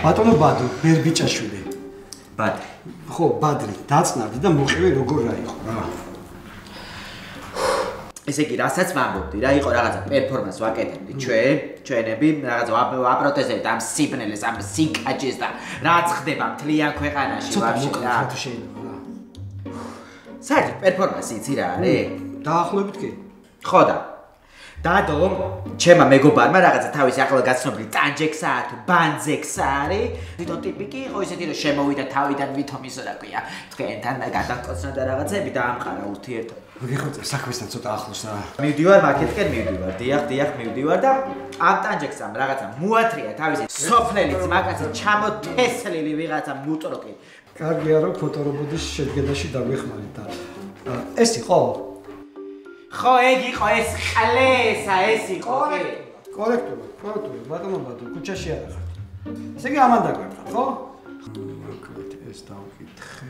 ბატონო ბადო, ბერბიჭაშვილი. ბადრი. ხო, ბადრი, დაწნარდი და მოყევი როგორ რა იყო რა. ესე იგი, რასაც ვამბობდი, რა იყო რაღაცა პერფორმანს ვაკეთებდი ჩვენ, ჩვენები, რაღაცა აპროტეზებთ ამ სიბნელეს, ამ სიკაჭეს და რაც ხდება მთლიან ქვეყანაში ვაფშე რა. საერთოდ პერფორმანსი იცი რა არის? დაახლოებით კი. ხო და დადო, ჩემა მეგობარმა რაღაცა თავისი ახლა გაცნობილი ტანჯექსა თუ ბანძექსა არის. თვითონ ტიპი კი იყო ისეთი რომ შემოვიდა თავიდან ვითომ ისო რა ქვია. თქვენთან გადაგკოცნა და რაღაცები და ამყარა ურთიერთ. ვიხოწე საქმესთან ცოტა ახლოს რა. მივდივარ მაკეთკენ მივდივარ. დიახ, დიახ, მივდივარ და ამ ტანჯექსამ რაღაცა მუათრია თავისი სოფლელიც მაგაცი ჩამოთესლილი ვიღაცა მუტროკი. კარგია რომ ფოტორობოდის შედგენაში დაგვეხმარით და ეს იყო ხო ეგ იყო ეს ყლესა ეს იყო კი კორექტული კორექტული ბატონო ბატონო ქუჩაში არა ხარ ესე იგი ამან დაგვერხა ხო? მოკლედ ეს დავკითხე.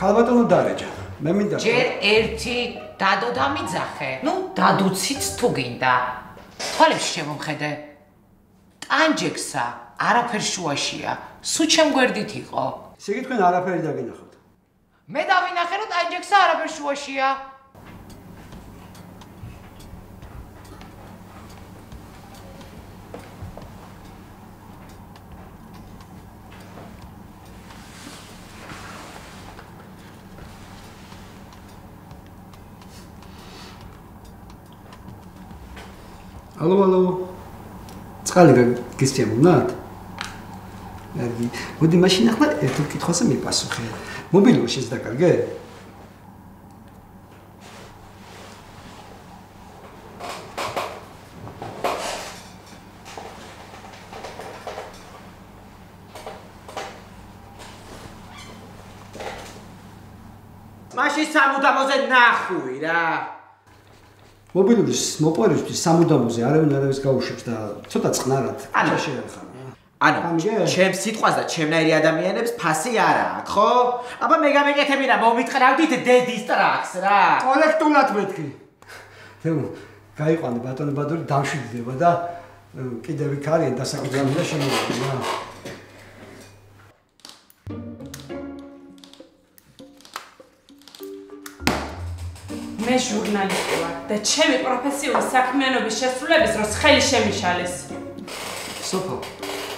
ქალბატონო დარეჯა მე მინდა ჯერ ერთი დადო დამიძახე. ნუ დადუციც თუ გინდა? თვალებში შემომხედე. ტანჯექსა არაფერ შუაშია სუ ჩემ გვერდით იყო. ესე იგი თქვენ არაფერი დაგინახავთ მე დავინახე რომ ტაიჯექსა არაფერ შუაშია. ალო ალო წყალი გისწემუნათ? აი, მოდი მაშინ ახლა ერთ კითხვაზე მიპასუხე. მობილური შეძდაკარგე? მაშინ სამუდამოზე ნახვი რა. მობილურის მოპოვებისთვის სამუდამოზე არავინ არავის გაუშვებს და ცოტა წყნარად შეერხა. ანუ ჩემ სიტყვას და ჩემნაირი ადამიანებს ფასი არა აქვს, ხო? აბა მე გამეკეთები რა, მომიტყრავდით დედის ტრაქს რა. კოლექტულად მეთქი. თემ, გაიყვანე ბატონო ბადური დამშვიდდება და კიდევ იქ არიან დასაკუთრებული და შემოვიდნენ რა. მე ჟურნალისტი ვარ და ჩემი პროფესიული საქმიანობის შესრულების დროს ხელი შემიშალეს. სოფო,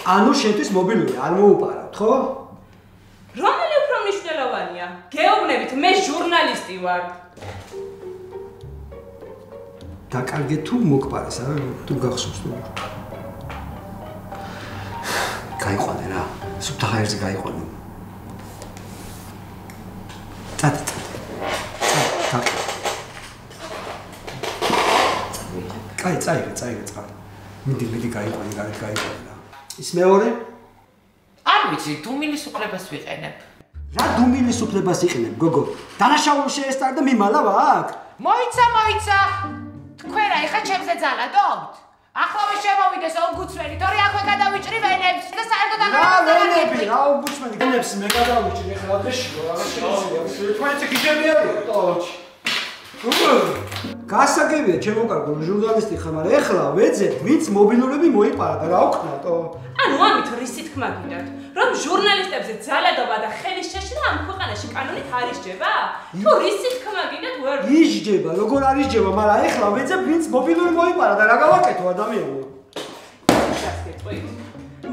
ანუ შენთვის მობილური არ მოუპარავთ, ხო? რომელი უფრო მნიშვნელოვანია? გეუბნებით, მე ჟურნალისტი ვარ. დაკარგე თუ მოგპარეს, არა? თუ გახსოვს თუ. გაიყვანე რა. სუფთა ხაერზე გაიყვანე. წად წად. წად. კაი, წაიღე, წაიღე წყალ. მიდი, მიდი გაიყვანე, გარეთ გაიყვანე. ის მეორე? არ ვიცი, დუმილის უფლებას ვიყენებ. რა დუმილის უფლებას იყენებ, გოგო? დანაშაული შეესწარ და მიმალა ვაკ? მოიცა, მოიცა. თქვენ რა ეხა ჩემზე ძალადობთ? ახლავე შემოვიდეს ომბუდსმენი, თორე აქვე გადავიჭრი ვენებს და საერთოდ აღარ რა ვენები, რა ომბუდსმენი, ვენებს მე გადავიჭრი ხა დღეში, რა შეიძლება. თქვენ ცე გიჟები არის, ტოჩი. გასაგებია ჩემო კარგო ჟურნალისტი ხარ მაგრამ ეხლა ვეძებ ვინც მობილურები მოიპარა და რა ვქნათო ანუ ამით რისი თქმა გინდათ რომ ჟურნალისტებზე ძალადობა და ხელის შეშლა ამ ქვეყანაში კანონით არ ისჯება? თუ რისი თქმა გინდათ ვერ ისჯება როგორ არ ისჯება მაგრამ ეხლა ვეძებ ვინც მობილური მოიპარა და რა გავაკეთო ადამიანო?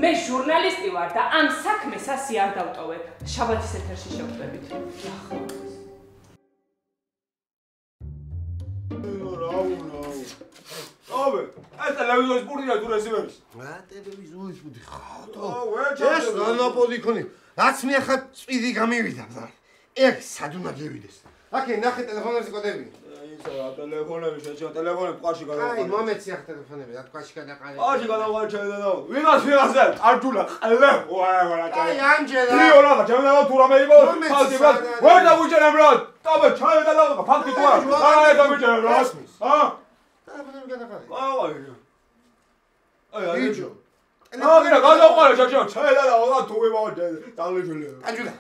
მე ჟურნალისტი ვარ და ამ საქმეს ასე არ დავტოვებ. შაბათის ეთერში შევხვდებით. ახლა აბე, ეს ტელევიზორის პურტია თუ რესივერის? რა ტელევიზორის პურტი ხათო? ეს განაპოდი ქონი. რაც მე ახლა წვიდი გამივიდა. ეგ სად უნდა გივიდეს? აკე ნახე ტელეფონებზე კოდები. ისა ტელეფონები შეჭა ტელეფონები ყაში გადაყარე. აი მომეცი ახ ტელეფონები რა ყაში გადაყარე. ყაში გადაყარე ჩაიდაო. ვიღაც ვიღაზე არჯულა ყალე. ვარა ვარა აი ამჯერა. ტრიო რა ჩემნა თუ რამე იყო. ფაქტი რა. ვერ დავუჭერებ რა. ტაბა ჩაიდაო. ფაქტი თუ არა. აი დავუჭერებ რა. აა ტელეფონები გადაყარე. აი აი აი ბიჭო. აი რა გადაყარე ჩაჭა. ჩაიდაო რა თუ ვიმოვდე. დაღლიჯული. აჯულა.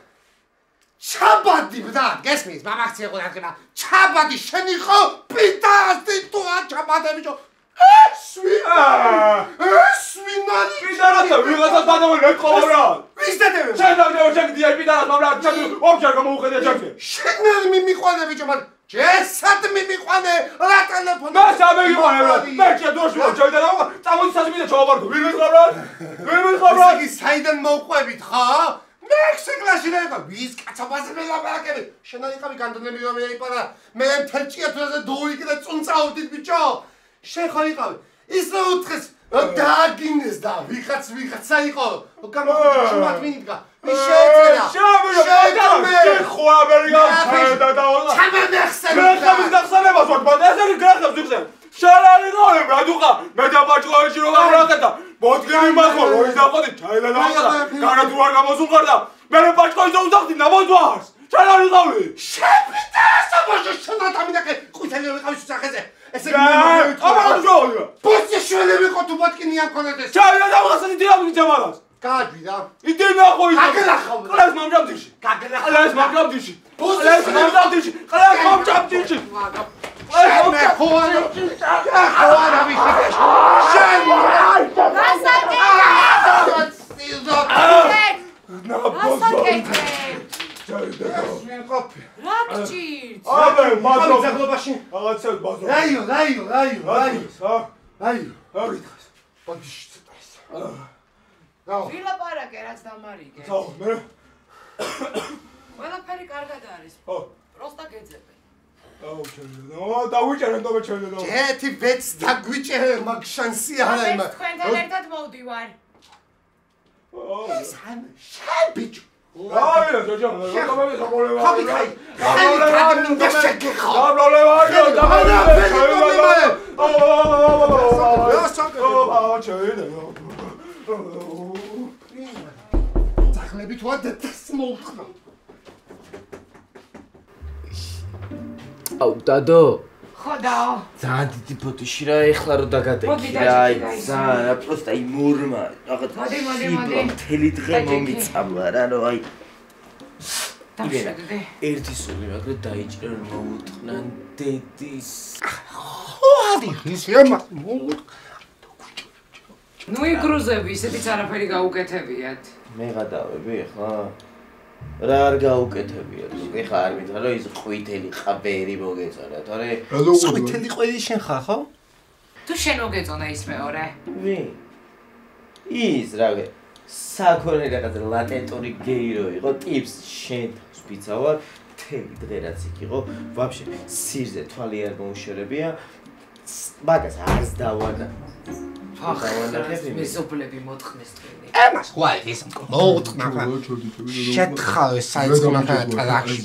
ჩაბადი ბდა გესმის მამაქცია ყო დაგება ჩაბადი შენი ხო პიტასტი თუ ჩაბადები ჯო ეს სვი აა. ეს ვინ არის პიდარასა ვიღაცა დადავე ლეკოლა რა ვის დადები შენ დაგდევა შენ დიაი პიდარას მაგრამ ჩაკი ოფშარ გამოუხედე ჩაკი შენ არ მიმიყვანე ბიჭო მაგრამ ჯესად მიმიყვანე რა ტელეფონი მე სამეგიყვანე რა მე ჩა დოშვა ჩავიდა და წამოდი სასმიდა ჩავაბარდო ვინ მიხაბრად ვინ მიხაბრად იგი საიდან მოყვებით ხო მექსიკაში რა იყო? ვის კაცობაზე მელაპარაკები შენ არ იყავი განდონები რომ ეიპარა? მე მთელ ჭიათურაზე დოიკი და წუნწაოდით ბიჭო! შენ ხო იყავი? ის რა უთხეს დააგინეს და ვიღაც ვიღაცა იყო გამოდი ჩუმად მინიდგა ვის შეეწერა. შენ შენ ხო ამერიკა ჩაედა და ჩამანახსენ გრახების გახსენებას ვარ ბატონო ესე იგი გრახებს ვიხსენ შენ არ იყავი რა დუხა მე და ბაჭყავში რომ აღრაკეთა მოდგენი მახო რო ის დაყოდი და აღარა განა თუ არ გამოსულყარ და მე რა ბაჭყავში უძახდი ნაბოზვარს შენ არ იყავი შეფიტა საბოჟო შენ ადამიანაკე ყვითელი ვიყავი სახეზე ესე აბა შოვა პოსტი შველები ყო თუ ბატკინი ამ კონდეს ჩაედა და აღასა დიაბრი ჯამალას. გააჯვი და იდე ნახო ის გაგლახავ. ყლას მომჯამდიში გაგლახავ. ყლას მომჯამდიში ბუსი ყლას შენ- მომჯამდიში ყლას მომჯამდიში მე ხო არ ხო არ ავიხე შენ რა გჭირთ? აბე მაზო ზაგლობაში რაღაცა ბაზო რაიო რაიო რაიო რაიო ა რაიო ა ბოდიში ცოტას გაო ვილაპარაკე რაც დამარიგე. საო მე ყველაფერი კარგად არის. ო პროსტა გეძებე. აუ ჩემო და დავიჭერენ და მე ჩემო და ჯეთი ბეც დაგვიჭერე მაგ შანსი არა იმა თქვენთან ერთად მოვდივარ. სან შენ ბიჭო აი რა ჯო რა გამები ხაბოლება ხაბი ხაი ხაი გადმინდა შეგეხო დაბლოლება ჯო არა, ბედი პრობლემა. რა საკეთე? აა ჩაიდა ძახლები თუ არ დეთს აუ დადო ხო დაო. ძალიან დიდი ფოტოში რა ეხლა რო დაჭი, რა აი ძალიან რა პროსტა აი მურმა რაღაც მოდი, მოდი, მოდი. მთელი დღე მომიწამლა რა რო აი დავშვიდე. ერთი სული მაგრამ დაიჭრა რომ მოუტყნან დედის ხოადი ხისემა ნუ იგრუზები, ისეთიც არაფერი გაუკეთებიათ. მე გადავები ახლა რა არ გაუკეთებიათ? ეხლა არ მითხრა რომ ის ყვითელი ყაბერი მოგეწონა. თორე სკვითელი ყველი შენ ხარ ხო? თუ შენ მოგეწონა ის მეორე. ვინ ის რავი საქონე რაღაც ლატენტური გეი რო იყო ტიპს შენ სპიცავარ თემი დღე რაც იქ იყო ვაფშე სირზე თვალი არ მოუშორებია მაგას არც დავანა დავანახებ იმის მეზობლები მოტყნეს თქვენი. ემას ხვალ ის მოუთხნა შეთხავე საიწყნა ტალახში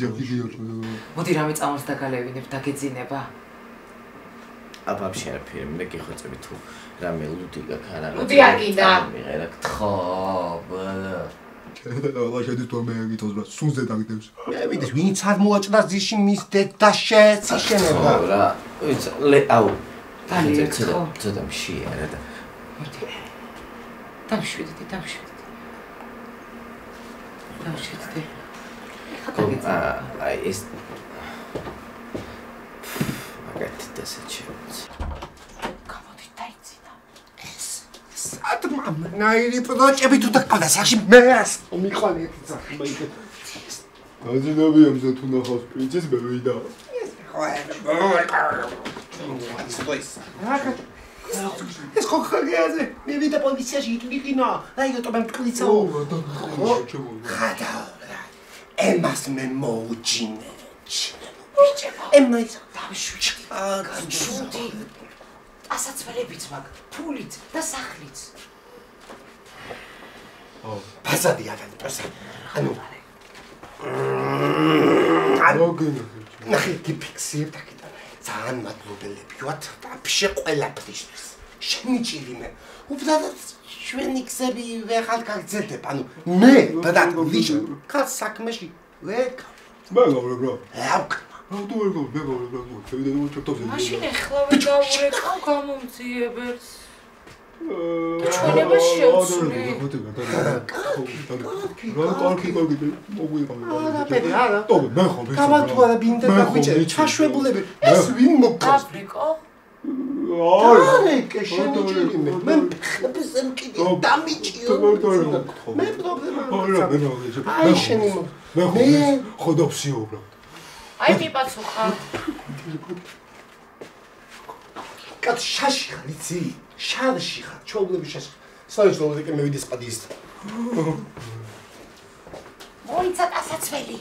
მოდი რამე წამოს დაგალევინებ დაგეძინება. აბაბშე არაფერი მე გიხვეწები თუ რამე ლუდი გაქვს არა ლუდი არ გინდა. მიღერა ხო ბალა და შედი თუ მე გითოს რა სუნზე დაგდებს მე ვიდეს ვინც არ მოაჭრას ძიში მის დედა შეციშენება ხო რა ვიცი ლე აუ ბალი ცოტა- ცოტა მშია რა და. ხა გო დაგეძინება. აა აი ეს მაგათი დასაჩერებს გამოდი დაიცინა. სათმა ნაირი პროჭები თუ დაკავდა სახში მე ას მიყვანი ერთი სახი მაიგე აძინები ამზე თუ ნახავს პრინცეს მე ვიდა ეს ხო ხაგეაზე მე ვიდა პოლიციაში იტვიყინა აი ოტო მე მტკლიცა ხო ჩემო ხადაურა ემას მე მოუჯინე ბიჭებო, ემა ის დავშვიდე. გამშვიდი. ასაცველებიც მაგ, ფულით და სახლიც. ფასადი აგანი პროსა. ანუ მოგინა ნახე გიფიქსირ დაკიდა ძალიან მადლობელები ვართ. დაფშე ყველაფრისთვის შენი ჭირი მე უბრალოდ ჩვენი ქსები ვეღარ გაგზედებ ანუ მე ბადათ ვიშო. კაც საქმეში ვერ მე გავრებ რა? გავ ავტო ვერ გავრებ მე გავრებ რა შევიდა და ჩერტავს მაშინ ეხლავე დაურეკავ გამომძიებელს. ჩვენება შეუცვლი. რა კარგი კარგი მოგვიყავი არა არა მე ხო მე გამათუ არა ბინდა გაგვიჭე ჩაშვებულები ეს ვინ მოკავს აფრიკო? არეკე შენი ჭირი მე მე ხებს ამ კიდე დამიჭიო მე პრობლემა აი შენი მე მე ხოდოფსი უბრალოდ აი მიპაცუხა. კაც შაში ხარ იცი შარში ხარ ჩაუგლები შაში საერთოდ მე მივიდი სპადის მოიცა დასაცველი.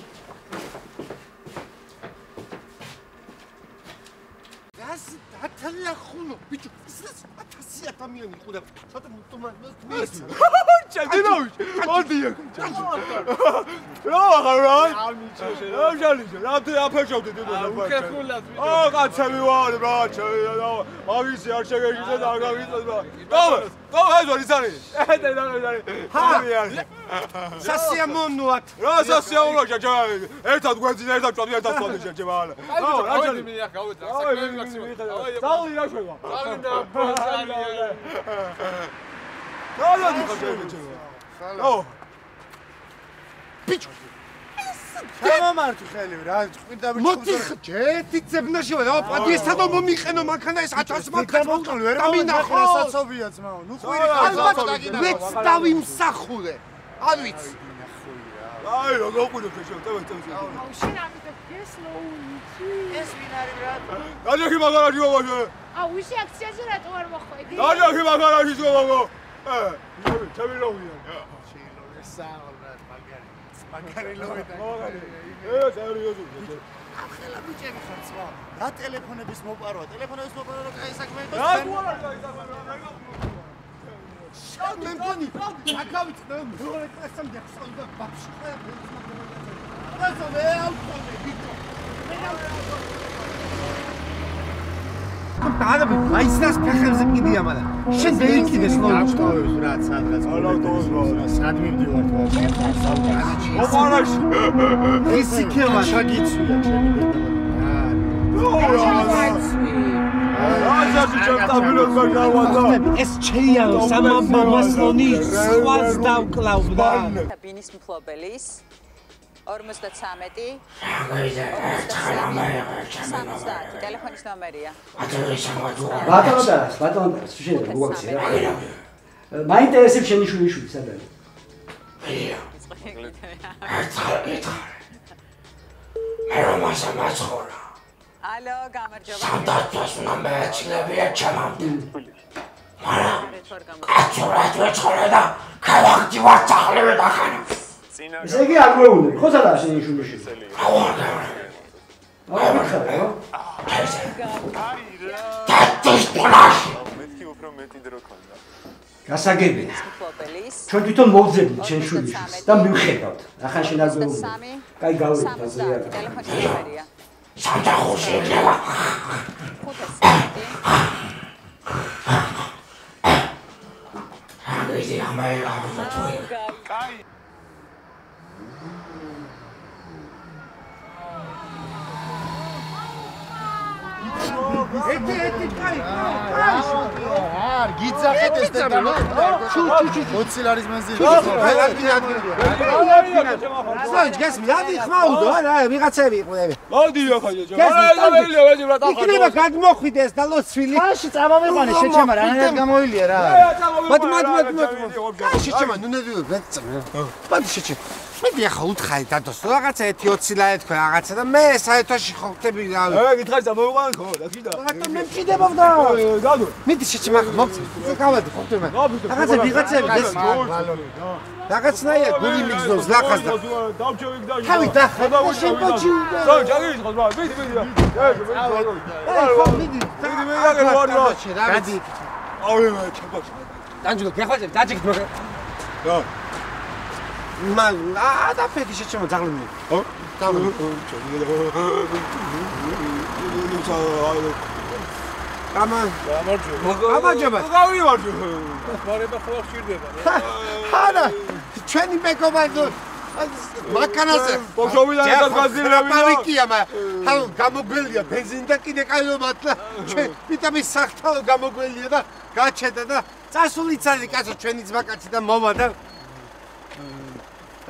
გას დათალა ხუნო ბიჭო ეს 1000 ადამიანი ყურა საერთოდ მუტომან მე ჩადინავი მოდი აქ რა აღარ რა ამიჩაშე რა ჟალიშე რა თე აფერშავდე დედო და უკეხულად აა კაცები ვარ რა ჩა მაგისი არ შეგეჟიზე და არ გავიწოდ რა დავა დავა ეს არის არის ეთე და არის სასიამოვნოა. რა სასიამოვნოა ჩა ერთად გვეძინა ერთად ჭოდი ერთად ჭოდი შეჭე მაღლა რა რა ჭოდი მე ახ გავეცა საქმე მაქსიმუმ დავი რა შევა? დავი და პროზალია რა რა დიქა შევა ო. ბიჭო. გამომართი ხელი რა ყვირდა მოდი ხჯეთი ძებნაში ვარ და პადიესთან და მომიყენო მანქანა ეს 1000 მანქანა მოვწონე ვერ დამინახო საცობია ძმაო. ნუ ყვირი ალბათ მეც დავიმსახურე არ ვიცი აი რა გაყვირო შევა წავა წავა აუ შენ ამიტომ გესლოუნი. ეს ვინ არის ბრატ? დაჯახი მაგარაჟი ვაბაშე აუ ისი აქციაზე რატო არ მოხვედი? დაჯახი მაგარაჟი ვაბაშე ე ჩემი ლოვია მაგარი ლოვი და ე სერიოზული ახლა ბიჭები ხარ სხვა. რა ტელეფონების მოპარვა ტელეფონების მოპარვა რა კაი საქმე რა გუარა გაიზაბა შენ მე მგონი? აკავით მე მეორე კლასამ დახსოვდა და ბაბში ხარ და მე ავტომე ბიჭო. დაადები მაისნას ფეხებზე კიდია მაგრამ შენ დაიკიდეს ნო ავტოვებს რა სადღაც ავტოვებს სად მივდივარ თვალში ოპარაში ეს იქება შაგიცვია ჩემი აჟაში ჩემ სტაბილოს გავადა. ეს ჩეიაო სამაბა მასლონი სხვას დავკლავდა ბინის მფლობელის 53 70 ტელეფონის ნომერია. ბატონო და ბატონო და შეიძლება მოგვაქცია რა. მაინტერესებს შენი შვილი სად არის მე რომ ასე მაცხოვრა ალო, გამარჯობა. სადაც უნდა მეჩნებია ჩემამდე მაგრამ რეთორ აცურად ვეცხოვრე და ქალაქი ვარ წახლები და ხანა ესე იგი არ გვეუბნები ხო სად არის შენი შვილი რა ვარ. აა ხო დათის პლაში მეთქი უფრო მეტი დრო ქონდა. გასაგებია. ჩვენ თვითონ მოვძებთ შენ შვილის და მივხედავთ. ახლა შენ 23 კაი გავიგეთ ასე 70 რა იქნება 570 ვიდი ამაი აღუნა თუი ეთი ეთი კაი არ გიძახეთ ეს და ჩუ ჩუ ჩუ 20 ლარის მანძილი სულ გესმი ადი ხმაუდო არა ვიღაცები იყვნენ მოდი ახლა ჯო არა ელია ვეძი რა ტახა იქნება გადმოხვიდეს და ლოცვილი ხაში წამომიყვანე შეჩემა რანაირად გამოილია რა მათ მათ მათ კაი შეჩემა ნუ ნედივე ვეწმე ბადი შეჩე მე დიახა უთხარი დადოს რაღაცა 1-20 ლარი თქვა რაღაცა და მე საერთოში ხო ხტები რა ე გითხარი წამოვიყვან ხო და კიდე რატომ მე მჭიდებავდა გადო მიდი შეჩემა მოგწე გავადი ხო ხტები რაღაცა ვიღაცები ეს რაღაცნაირად გული მიგზნობს ლახას და დავჩევი და თავი და შენ კოჩი და ჯაგის ხო ზმა მიდი მიდი ეს აი ხო მიდი მიდი მე აგერ ვარ რა გადი ავე მე ჩემპაკში დანჯილო გეხვალე დაჯიგდ მოგე რა მან და ფეთი შეჩემო ძაღლები ხო ამა გამარჯობა. გავივარჯო მარება ხო ხშირდება არა ჩვენი მეგობარი მაკანაზე. ბოშოვიდან გაზირები და პავიკია მა. ანუ გამოგველია ბენზინი და კიდე კაიო მათლა ჩვენ ვიტამის სახთაო გამოგველია და გაჩედა და წასული წალი კაცო ჩვენი ძმაკაცი და მომა და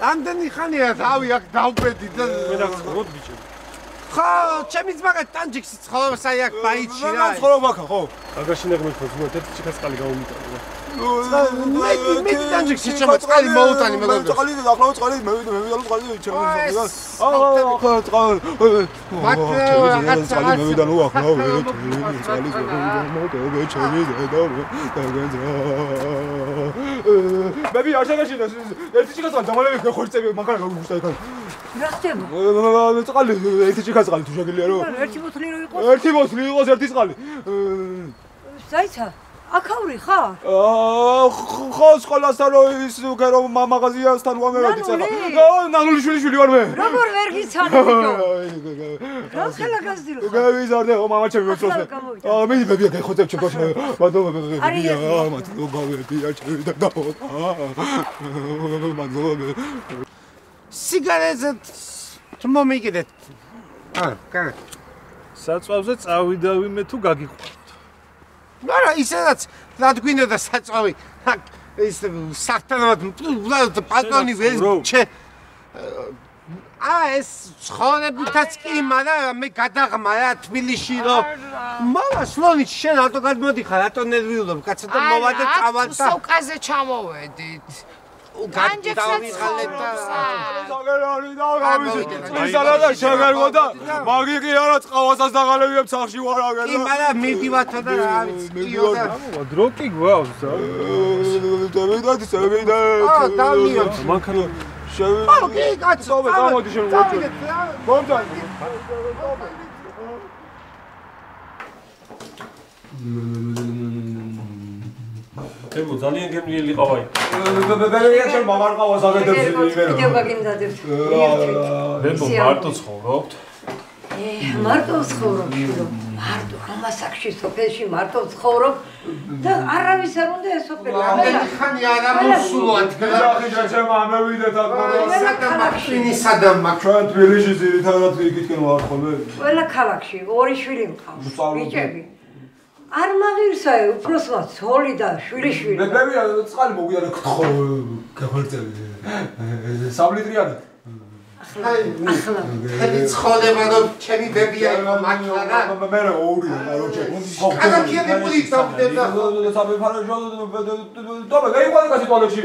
ამდენი ხანია თავი აქ დავბედი და მე რა გქონდ ბიჭო ხო, ჩემი ძმა ტანჯიქსი ცხოვრობს აი აქ ბაიჩი რა. რა ცხოვრობ აქ ხო? აგაში ნეგმეთ ხო ზუა ერთი ჩიქასკალი გაუმიტანო. მე მე ტანჯიქსი ჩემო წყალი მოუტანი მეგობრებო. წყალი ახლავე წყალი მე მე ვიდალო წყალი ჩემო. აა ხო წყალი. მაგრამ წყალი მე ვიდალო ახლავე წყალი მოგე ჩემი და და მე არ შეგაშინა ერთი ჩიქასკალი დამალები გეხორცები მაგარ გაგუშტა იქ. რა ხდება? წყალი ერთი ჩიქასკალი თუ შეგიძლია რომ ერთი ბოთლი რო იყოს? ერთი ბოთლი იყოს ერთი წყალი. საიცა? აქაური ხარ? აა ხო სკოლასთან რო ის გერო მაღაზიასთან ვამეროდი წერა. აა ნაგული შვილი შვილი ვარ მე. როგორ ვერ გიცანი ბიჭო? რა ხელა გაზდილო? გავიზარდე ო მამა ჩემი მოწოს. აა მე ბებია გეხოცებ ჩემ ბოშ. მადლობა ბებია. აა მადლობა ბებია ჩემი და და. აა მადლობა. სიგარეტზე მომიგიდეთ. აა, კაი. საწვავზე წავიდავი მე თუ გაგიყვანთ. არა, ისედაც რა გვინდა საწვავი. აქ ის საფთანად პატრონი ვერ ჩე აა ეს ცხოვრებითაც კი, მაგრამ მე გადაღმა რა თბილისში რომ მამა სლონი შენ რატო გადმოდიხარ, რატო ნერვიულობ, კაცო და მოვადე წავალ და სოკაზე ჩამოვედით. განჯექსა საგერანი და გამისი ისალა და შეგერგო და მაგი კი არა წყავასაც დაღალებიებ სახში ვარ აგერ კი მაგრამ მიდივათო და რა ვიცი კიო და დრო კი გვავს და დავიდათ სევიდა აა დავიოთ მანქანა შევი აა კი კაცო გამოდი შენ მოწვე მომდან ემო ძალიან გემრიელი ყავაი ბებია ჩვენ მამარ ყავას აგედებს იმერო ვიდეო გაგინდადებთ. ემო მარტო ცხოვრობთ? ე მარტო ცხოვრობ მარტო ამასაკში სოფელში მარტო ცხოვრობ. და არავის არ უნდა ეს სოფელი. რამდენი ხანი არა მოსულო ჯახი ჯაჩემ ამევიდეთ აქ შვენი სადამ მაქვს ჩვენ თბილისში ძირითადად იქითკენ ვარ ხოლმე. ყველა ქალაქში ორი შვილი მყავს. ბიჭები. არ მაღირსაე, უფროსმა ცოლი და შვილიშვილი. მე ბებია წყალი მოგვიარე გთხო გახორცები სამლიტრიანი აი ახლა ხელი ცხოვრება რომ ჩემი ბებია იყო მართლა რა მე რა ორი კაროჩე ქალაქიანი პული დავდედა საბე ფარაშო დაბა გაიყვანე კაცი ტუალეტში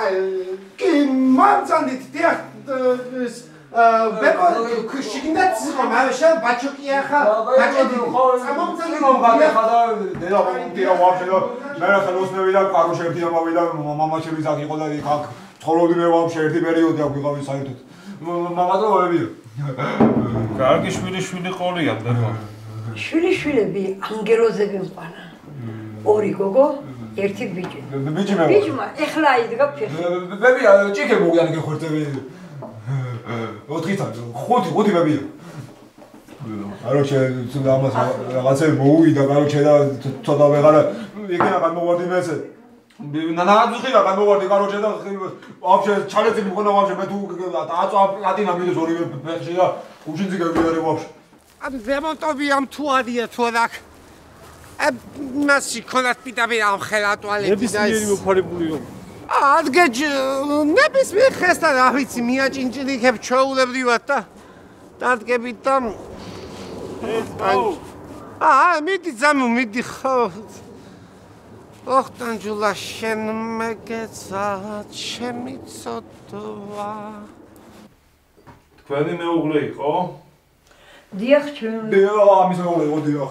აი კი მანძანდით დიახ ბეკო შიგნაც იყო მავეშა ბაჩოკია ხა გაჭედილი წამომწელი მომბატე ხა და დედა მომდია ვაფშე და მე რა ხელოს მე ვიდა კარუშები და მოვიდა მამაჩები ზაკ იყო და იქ აქ ცხოვრობდი მე ვაფშე ერთი პერიოდი აქ ვიყავი საერთოდ. მამატო ვებიო კარგი შვილი შვილი ყოლია ბებო შვილი შვილები ანგელოზები მყანა ორი გოგო ერთი ბიჭი. ბიჭი მე ბიჭმა ეხლა იდგა ფეხი. ბებია ჭიქე მოგვიანე გეხორწები 4-თან 5 5 მივიდა. კაროჩე ამას რაღაცები მოუვიდა, კაროჩე და ცოტა ვეღარ ეკენა გამოვარდი მე ესე. ნანაძუხი და გამოვარდი კაროჩე და ვაფშე ჩალეწილი მქონდა ვაფშე მე თუ აწვა პლატინა მიდის ორივე ფეხში და უშინძი გაგიარე ვაფშე. ამ ზემონტობიამ თუ არია თუ რა აბ ნასი ქონათ პიტაბი ამ ხელატვალები და ეს ნებისმიერი მოფარებული იყო ადგეჯ ნებისმიერ ხესთან რა ვიცი მიაჭინჭილიქებ ჩაულებრივად და დადგებით და ეს აუ აა მიდი ზამო მიდი ხო. ოხტანჯულა შენ მეგეცა ჩემი ცოტვა თქვენი მეუღლე იყო? დიახ ჩვენ დიახ ამის მეუღლე იყო დიახ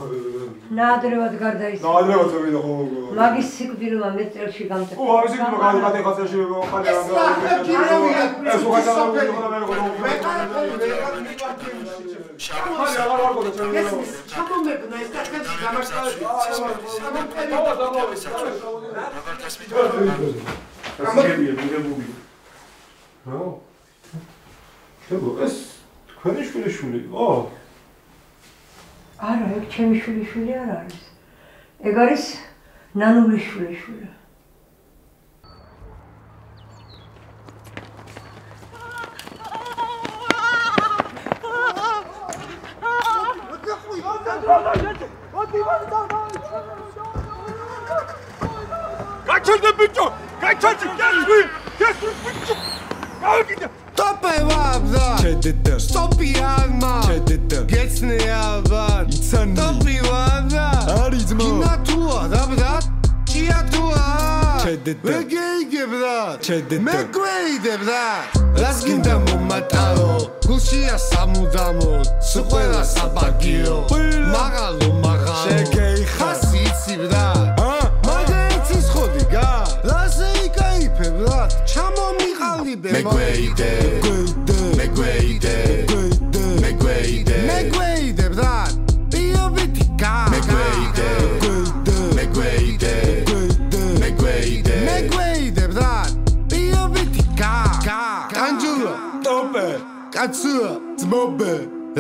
ნაადრევად გარდაიცვალა. ნაადრევად წავიდა ხო მაგის სიკვდილმა მე წელში გამწევ. ო ამის სიკვდილმა გადაგადე ხაცაში ხალე რა ეს უხაცა მე ხალე აღარ ვარ გოდა ჩვენ ეს ჩამომეგნა ეს ტახტში გასაგებია მიგებული რა შეგო ეს თქვენი შვილი შვილი იყო არა, ეგ ჩემი შვილიშვილი არ არის. ეგ არის ნანულის შვილიშვილი. გაჩერდე ბიჭო, გაჩერდე, გასვი, გასვი ბიჭო. გავიგე. და ტოპევაბდა ჩედედა სტოპიანმა ჩედედა გეცნეაბა იცანი ტოპივაბდა არის ძმო. კინათუა დაბდა ჭიათუა ჩედედა ვეგეიგებდა ჩედედა მე გვეიდებდა. რას გინდა მომატაო გულშია სამუდამო. სუყველა საბაგიო. მაღალო მაღალო. შეგეიხასი იციბდა. მაგეიცის ხოდი გა. რასე იკაიფებდა ჩამომიყალიბე მე გვეიდე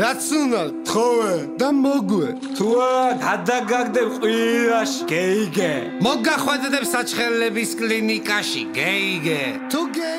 რაც უნდა თხოვე და მოგვე. თუ არა გადაგაგდებ ყვირაში გეიგე. მოგახვედებ საჩხერლების კლინიკაში გეიგე. თუ გეი